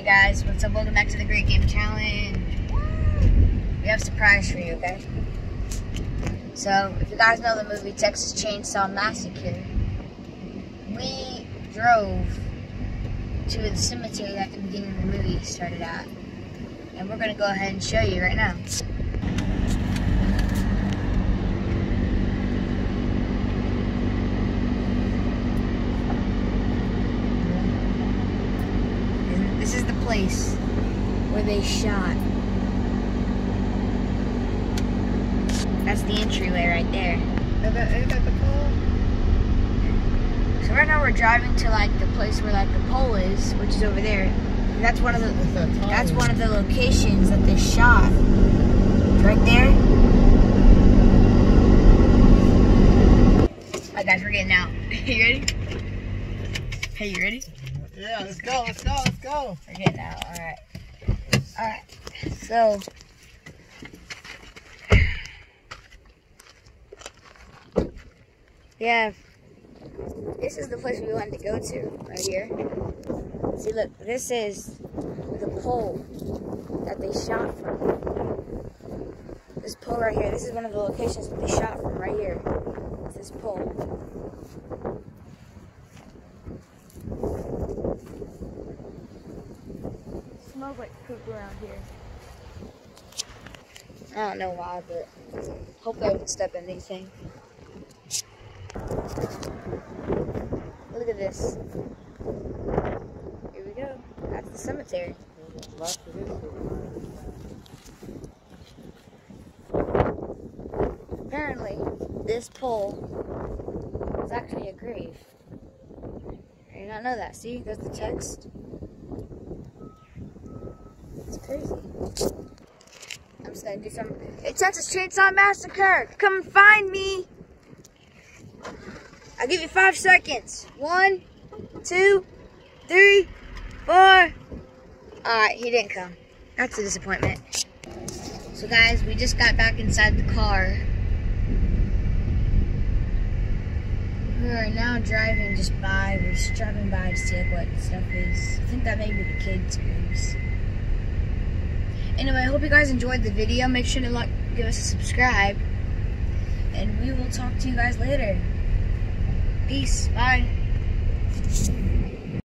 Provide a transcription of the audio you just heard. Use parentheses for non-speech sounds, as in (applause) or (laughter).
Hey guys, what's up? Welcome back to the Great Game Challenge. We have a surprise for you, okay? So, if you guys know the movie Texas Chainsaw Massacre, we drove to the cemetery that the beginning of the movie started at. And we're going to go ahead and show you right now. This is the place where they shot. That's the entryway right there. Ain't that, the pole? So right now we're driving to like the place where like the pole is, which is over there. And that's one of the that that's one. of the locations that they shot. Right there. Alright guys, we're getting out. (laughs) you ready? Hey, you ready? Yeah, let's go, let's go, let's go. We're getting out. Alright. Alright. So Yeah. This is the place we wanted to go to, right here. See, look, this is the pole that they shot from. This pole right here, this is one of the locations that they shot from, right here. It's this pole. Smells like poop around here. I don't know why, but hopefully I won't step in anything. Look at this. Here we go. That's the cemetery. Apparently, this pole is actually a grave. I did not know that. See, there's the text. It's crazy. I'm just gonna do some. Hey, Texas Chainsaw Massacre! Come find me! I'll give you five seconds. One, two, three, four. Alright, he didn't come. That's a disappointment. So guys, we just got back inside the car. We are now driving just by. We're just driving by to see like what stuff is. I think that may be the kids' rooms. Anyway, I hope you guys enjoyed the video. Make sure to like, give us a subscribe. And we will talk to you guys later. Peace. Bye.